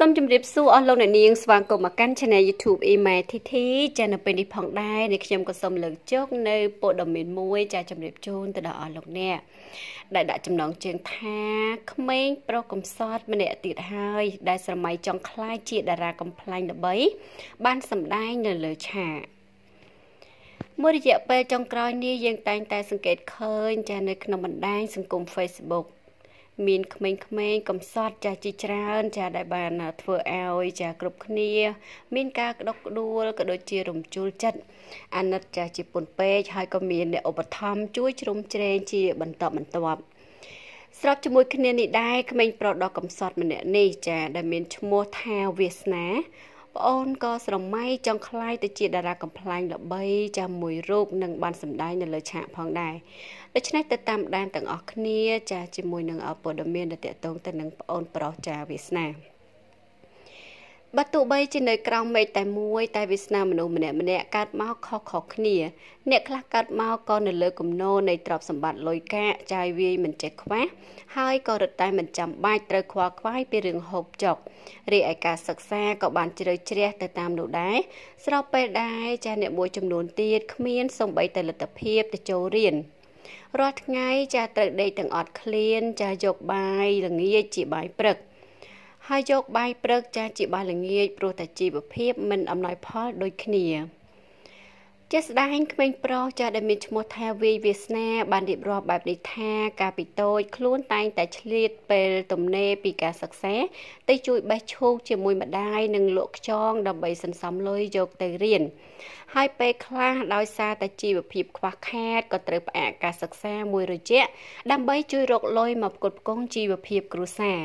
សូមជម្រាបសួរអស់លោកអ្នកនាងស្វាគមន៍មកកាន់ Channel YouTube Email TT ចានៅពេលនេះផងដែរនេះខ្ញុំក៏សូមលើកយកនៅព័ត៌មានមួយចាជម្រាបជូនទៅដល់អស់លោកអ្នកដែលដាក់ចំណងជើងថាក្មេងប្រុសកំសត់ម្នាក់ទៀតហើយ ដែលស្រមៃចង់ខ្លាយជាតារាកំ pl ែងល្បី បានសម្ដែងនៅលើឆាកមួយរយៈពេលចុងក្រោយនេះយើងតែងតែសង្កេតឃើញចានៅក្នុងបណ្ដាញសង្គម Facebook មានក្មេងៗកំសត់ចាស់ជាច្រើន ចាដែលបានធ្វើឲ្យចាគ្រប់គ្នា មានការក្តុកក្តួលក៏ដូចជារំជួលចិត្តអាណិតចាស់ជាពុនពេកហើយក៏មានអ្នកឧបត្ថម្ភជួយជ្រោមជ្រែងជាបន្តបន្ទាប់ស្របជាមួយគ្នានេះដែរក្មេងប្រុសដ៏កំសត់ម្នាក់នេះចាដែលមានឈ្មោះថាវាសនា ប្អូនក៏ស្រមៃចង់คล้ายទៅជាតារាកំ pl ែងល្បីចាំមួយរូបនឹងបានសម្ដែងនៅលើឆាកផងដែរដូច្នេះទៅតាមដានទាំងអស់គ្នាចាជាមួយនឹងព័ត៌មានដែលតកតងទៅនឹងប្អូនប្រុសចាវាសនា បើទោះបីជានៅក្រោមមេឃតែមួយតែវាសនាមនុស្សម្នាក់ម្នាក់កើតមកខុសៗគ្នា អ្នកខ្លះកើតមកក៏នៅលើគំនរនៃទ្រព្យសម្បត្តិលុយកាក់ចាយវាយមិនចេះខ្វះហើយក៏រត់តែមិនចាំបាច់ត្រូវខ្វល់ខ្វាយពីរឿងហូបចុករីឯការសិក្សាក៏បានជ្រៅជ្រះទៅតាមនោះដែរស្របពេលដែរចាស់អ្នកមួយចំនួនទៀតគ្មានសំបីតែលទ្ធភាពទៅចូលរៀនរាល់ថ្ងៃចាស់ត្រូវដេកទាំងអត់ឃ្លានចាស់យកបាយល្ងាចជាបាយព្រឹក ហើយយកបាយព្រឹកចាស់ជាបាយល្ងាចព្រោះតែជីវភាពមិនអំណោយផលដូចគ្នាជាស្ដែងក្មេងប្រុសចាស់ដែលមានឈ្មោះថាវីវាសនា បានរៀបរាប់បែបនេះថាកាលពីតូចខ្លួនតែងតែឆ្លៀតពេលទំនេរពីការសិក្សាទៅជួយបេះឈូកជាមួយម្ដាយនិងលក់ខ្យងដើម្បីសន្សំលុយយកទៅរៀនហើយពេលខ្លះដោយសារតែជីវភាពខ្វះខាតក៏ត្រូវផ្អាកការសិក្សាមួយរយៈដើម្បីជួយរកលុយមកផ្គត់ផ្គង់ជីវភាពគ្រួសារ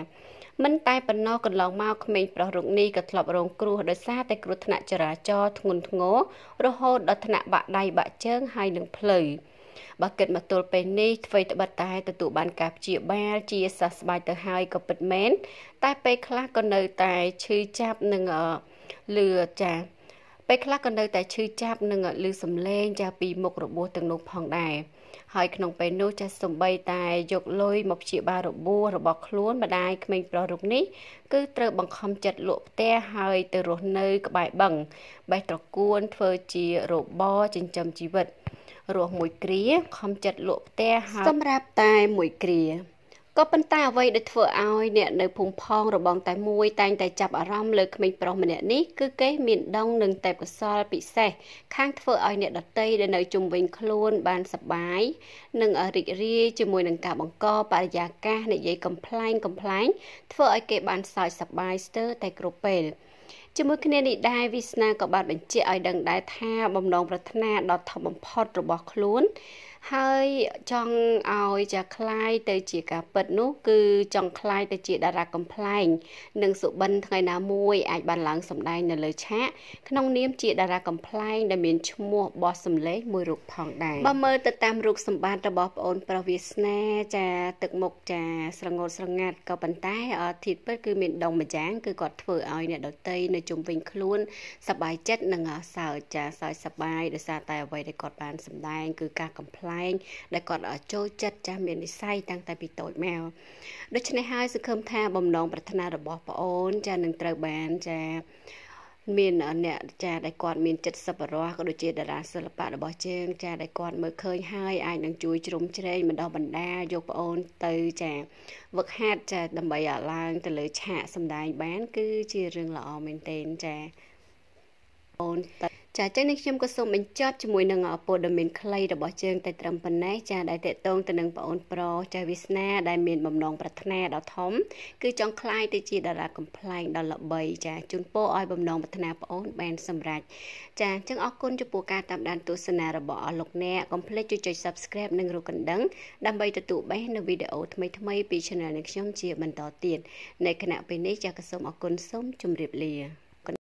មិនតែប៉ុណ្ណោះកន្លងមកក្មេងប្រុសរូបនេះក៏ធ្លាប់រងគ្រោះដោយសារតែគ្រោះថ្នាក់ចរាចរណ៍ធ្ងន់ធ្ងររហូតដល់ថ្នាក់បាក់ដៃបាក់ជើងហើយនឹងភ្លៅបើគិតមកទល់ពេលនេះអ្វីត្បិតតែទទួលបានការព្យាបាលជាសះស្បើយទៅហើយក៏ពិតមែនតែពេលខ្លះក៏នៅតែឈឺចាប់នឹងលឺចាពេលខ្លះក៏នៅតែឈឺចាប់នឹងលឺសំឡេងចាពីមុខរបួសទាំងនោះផងដែរ ហើយក្នុងពេលនោះចាស់សំបីតែយកលុយមកព្យាបាលរបួសរបស់ខ្លួនម្ដាយក្មេងប្រុសរូបនេះគឺត្រូវបង្ខំចិត្តលក់ផ្ទះហើយទៅរស់នៅក្បែរបឹងបេះត្រកួនធ្វើជារបរចិញ្ចឹមជីវិតរស់មួយគ្រាខំចិត្តលក់ផ្ទះហើយសម្រាប់តែមួយគ្រា ក៏ប៉ុន្តែអ្វីដែលធ្វើឲ្យអ្នកនៅភូមិផងរបងតែមួយតែងតែចាប់អារម្មណ៍លើក្មេងប្រុសម្នាក់នេះគឺគេមានដងនិងទេពកោសលពិសេសខាងធ្វើឲ្យអ្នកដតីដែលនៅជុំវិញខ្លួនបានសប្បាយនិងរីករាយជាមួយនឹងការបង្កបរិយាកាសនិយាយកំ pl ែងកំ pl ែងធ្វើឲ្យគេបានសើចសប្បាយស្ទើរតែគ្រប់ពេល ជាមួយគ្នានេះដែរវាសនាក៏បានបញ្ជាក់ឲ្យដឹងដែរថាបំណងប្រាថ្នាដ៏ធំបំផុតរបស់ខ្លួនហើយចង់ឲ្យចាคล้ายទៅជាការពិតនោះគឺចង់คล้ายទៅជាតារាកំ pl ែងនិងសុបិនថ្ងៃណាមួយអាចបានឡើងសម្ដែងនៅលើឆាកក្នុងនាមជាតារាកំ pl ែងដែលមានឈ្មោះបោះសម្លេងមួយរូបផងដែរបើមើលទៅតាមរូបសម្បត្តិរបស់ប្អូនប្រុសវាសនាចាទឹកមុខចាស្រងោតស្រងាត់ក៏ប៉ុន្តែធៀបពិតគឺមានដងម្យ៉ាងគឺគាត់ធ្វើឲ្យអ្នកដតីនៅ ជុំវិញខ្លួនសប្បាយចិត្តនិងសើចចាសើចសប្បាយដោយសារតែអ្វីដែលគាត់បានសម្ដែង គឺការកំ pl ែងដែលគាត់ចូលចិត្តចាស់មាននិស្ស័យតាំងតែពីតូចមកដូច្នេះហើយសង្ឃឹមថាបំណងប្រាថ្នារបស់ប្អូនចានឹងត្រូវបានចា មានអ្នកចាដែលគាត់មានចិត្តសប្បុរសក៏ដូចជាតារាសិល្បៈរបស់ជើងចាដែលគាត់មើលឃើញហើយអាចនឹងជួយជ្រោមជ្រែងបណ្ដោះបណ្ដាយកប្អូនទៅចាវឹកហាត់ចាដើម្បីឲ្យឡើងទៅលើឆាកសម្ដែងបាន គឺជារឿងល្អមែនទែនចា អូនទៅ ចាអញ្ចឹងនេះខ្ញុំក៏សូមបញ្ចប់ជាមួយនឹងព័ត៌មានខ្លីរបស់ជើងតែត្រឹមប៉ុណ្ណេះចាដែលតេតងទៅនឹងបងអូនប្រុសចាវាសនាដែលមានបំណងប្រាថ្នាដ៏ធំគឺចង់ក្លាយទៅជាតារាកំ pl ែងដ៏ល្បីចាជូនពរឲ្យបំណងប្រាថ្នាបងអូនបានសម្រេចចាអញ្ចឹងអរគុណចំពោះការតាមដានទស្សនារបស់អស់លោកអ្នកកុំភ្លេចចុច Subscribe និងរូបកណ្ដឹងដើម្បីទទួលបាននូវវីដេអូថ្មីៗពី Channel នេះខ្ញុំជាបន្តទៀតនៅគណៈពេលនេះចាក៏សូមអរគុណសូមជម្រាបលា